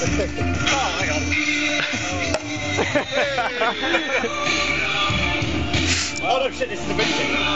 oh, oh no shit, this is a big thing.